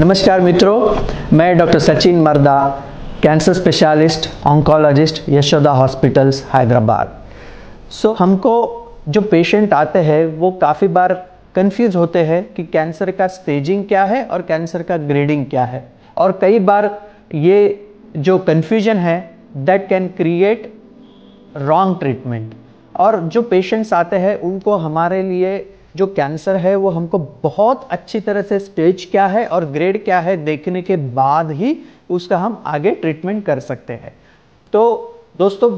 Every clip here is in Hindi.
नमस्कार मित्रों मैं doctor Sachin Marda cancer specialist oncologist Yashoda hospitals Hyderabad. So so, हमको जो पेशेंट आते हैं वो काफ़ी बार कंफ्यूज होते हैं कि कैंसर का स्टेजिंग क्या है और कैंसर का ग्रेडिंग क्या है। और कई बार ये जो कन्फ्यूज़न है that can create wrong treatment और जो पेशेंट्स आते हैं उनको हमारे लिए जो कैंसर है, वो हमको बहुत अच्छी तरह से स्टेज क्या है और ग्रेड क्या है देखने के बाद ही उसका हम आगे ट्रीटमेंट कर सकते हैं। तो दोस्तों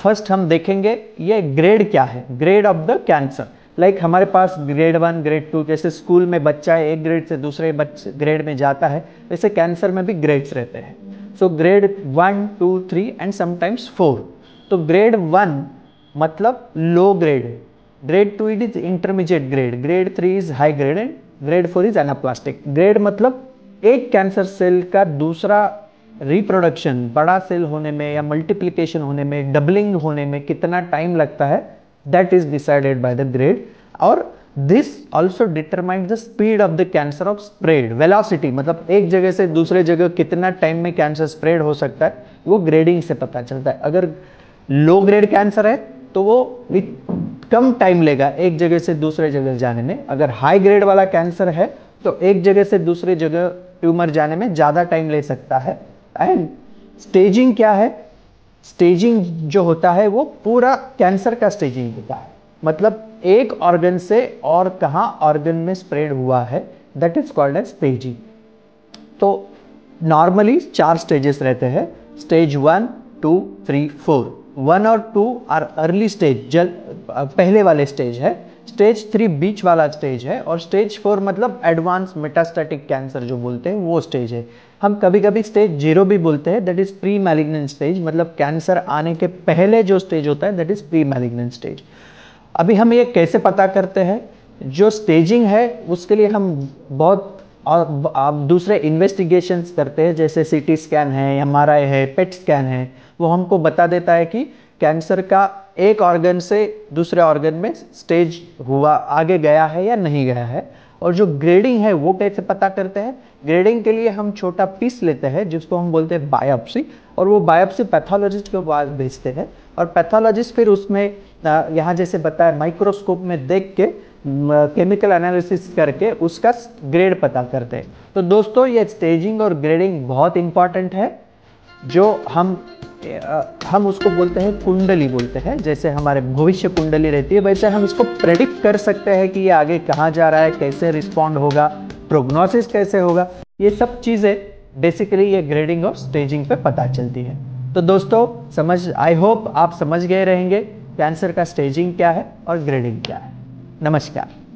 फ़र्स्ट हम देखेंगे ये ग्रेड क्या है grade of the cancer like हमारे पास ग्रेड वन ग्रेड टू जैसे स्कूल में बच्चा एक ग्रेड से दूसरे ग्रेड में जाता है, वैसे कैंसर में भी ग्रेड्स रहते हैं। So grade one two three and sometimes four तो ग्रेड वन मतलब low grade grade two it is intermediate grade grade three is high grade and grade four is anaplastic grade मतलब एक कैंसर सेल का दूसरा रिप्रोडक्शन बड़ा सेल होने में या मल्टीप्लिकेशन होने में डबलिंग होने में कितना टाइम लगता है that is decided by the grade और this also determine the speed of the cancer of spread velocity मतलब एक जगह से दूसरे जगह कितना टाइम में कैंसर स्प्रेड हो सकता है, वो ग्रेडिंग से पता चलता है। अगर लो ग्रेड कैंसर है तो वो कम टाइम लेगा एक जगह से दूसरे जगह जाने में। अगर हाई ग्रेड वाला कैंसर है तो एक जगह से दूसरे जगह ट्यूमर जाने में ज़्यादा टाइम ले सकता है। एंड स्टेजिंग क्या है? स्टेजिंग जो होता है, वो पूरा कैंसर का स्टेजिंग होता है। मतलब एक ऑर्गन से और कहाँ ऑर्गन में स्प्रेड हुआ है that is called as staging तो नॉर्मली चार स्टेजेस रहते हैं। Stage one two three four one और टू आर अर्ली स्टेज जल पहले वाले स्टेज है। स्टेज थ्री बीच वाला स्टेज है और स्टेज फोर मतलब एडवांस मेटास्टेटिक कैंसर जो बोलते हैं, वो स्टेज है। हम कभी कभी स्टेज ज़ीरो भी बोलते हैं that is pre malignant stage मतलब कैंसर आने के पहले जो स्टेज होता है that is pre malignant stage अभी हम ये कैसे पता करते हैं? जो स्टेजिंग है, उसके लिए हम बहुत और आप दूसरे इन्वेस्टिगेशंस करते हैं, जैसे सीटी स्कैन है एमआरआई है पेट स्कैन है, वो हमको बता देता है कि कैंसर का एक ऑर्गन से दूसरे ऑर्गन में स्टेज हुआ, आगे गया है या नहीं गया है। और जो ग्रेडिंग है, वो कैसे पता करते हैं? ग्रेडिंग के लिए हम छोटा पीस लेते हैं, जिसको हम बोलते हैं बायोप्सी और वो बायोप्सी पैथोलॉजिस्ट के पास भेजते हैं। और पैथोलॉजिस्ट फिर उसमें यहाँ जैसे बताया माइक्रोस्कोप में देख के केमिकल एनालिसिस करके उसका ग्रेड पता करते हैं। तो दोस्तों, ये स्टेजिंग और ग्रेडिंग बहुत इंपॉर्टेंट है। जो हम हम उसको बोलते हैं कुंडली बोलते हैं, जैसे हमारे भविष्य कुंडली रहती है, वैसे हम इसको प्रेडिक्ट कर सकते हैं कि ये आगे कहाँ जा रहा है, कैसे रिस्पॉन्ड होगा प्रोग्नोसिस कैसे होगा। ये सब चीज़ें बेसिकली ये ग्रेडिंग और स्टेजिंग पे पता चलती है। तो दोस्तों, समझ आई होप आप समझ गए रहेंगे कैंसर का स्टेजिंग क्या है और ग्रेडिंग क्या है। नमस्कार।